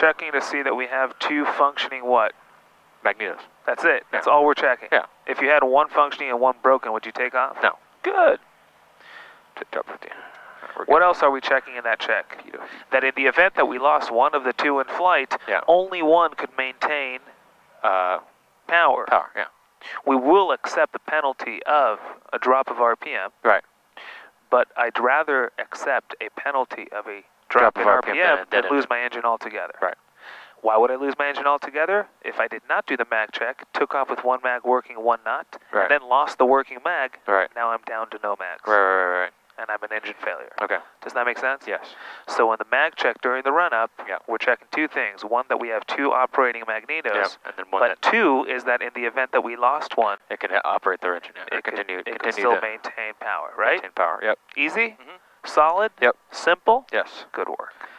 checking to see that we have two functioning what? Magnetos. That's it. That's Yeah. all we're checking. Yeah. If you had one functioning and one broken, would you take off? No. Good. T- Drop 15. What else are we checking in that check? That in the event that we lost one of the two in flight, Yeah. only one could maintain Uh, power. power, yeah. We will accept the penalty of a drop of RPM, Right. But I'd rather accept a penalty of a Drop drop, of in RPM RPM, than- than, lose my engine altogether. Right. Why would I lose my engine altogether? If I did not do the mag check, took off with one mag working, one not, Right. then lost the working mag, Right. now I'm down to no mags, Right, right, right, an engine failure. Okay. Does that make sense? Yes. So in the mag check during the run-up, Yeah. we're checking two things. One, that we have two operating magnetos, Yeah. And then one but that two is that in the event that we lost one, it can operate their engine. It could, continue, it continue still to maintain power, right? maintain power. Yep. Easy? Mm -hmm. Solid? Yep. Simple? Yes. Good work.